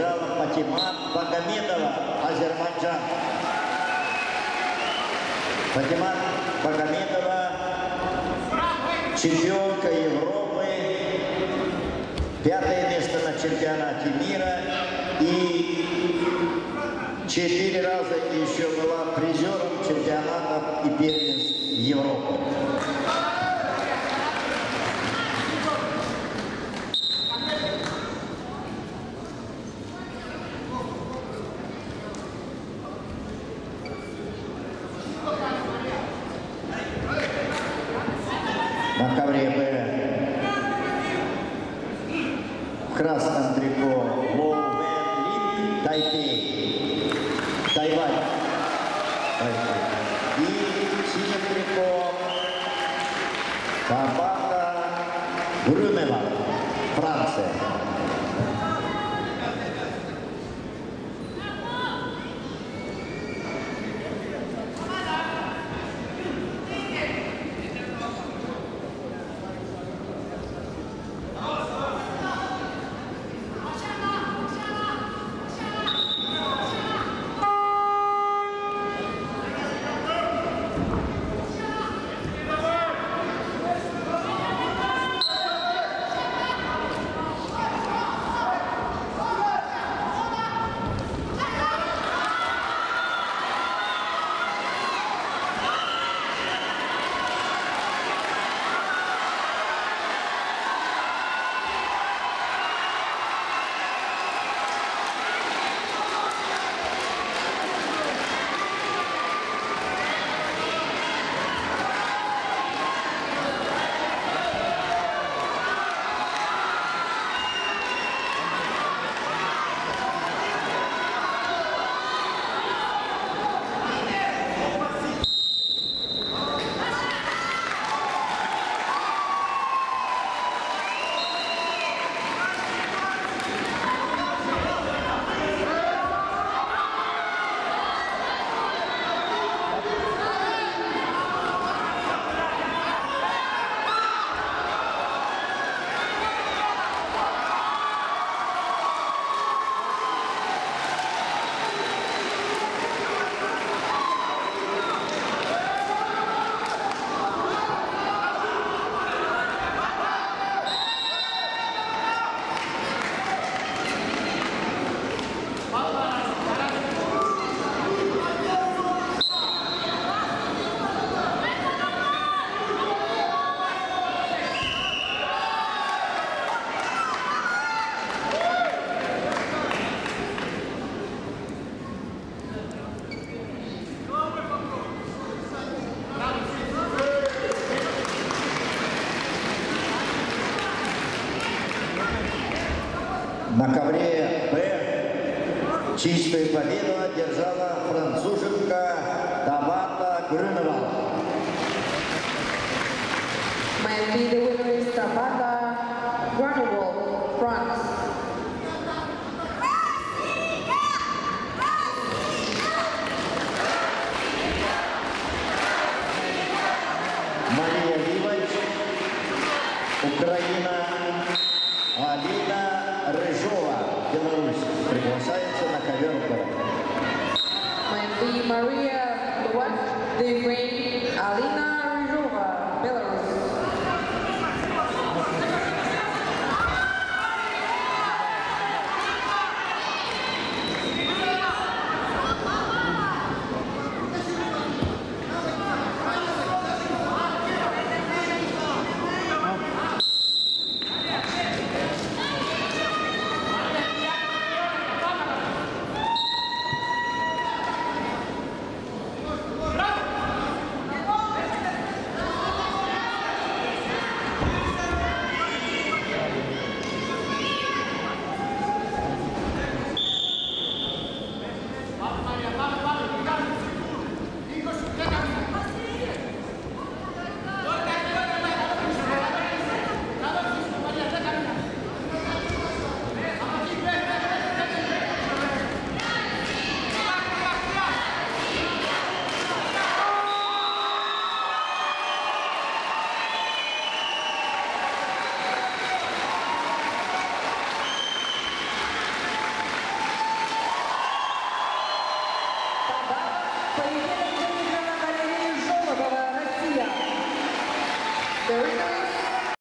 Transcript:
победу одержала Фатима Багамедова, Азербайджан. Фатима Багамедова, чемпионка Европы, пятое место на чемпионате мира и четыре раза еще была призером чемпионатов и первенств Европы. 19. На ковре Б чистую победу одержала француженка Табата Грюнова. Might be the winner is Tabata Granewall, France. Мария Вивач, Украина, Алина When Maria what the Alina.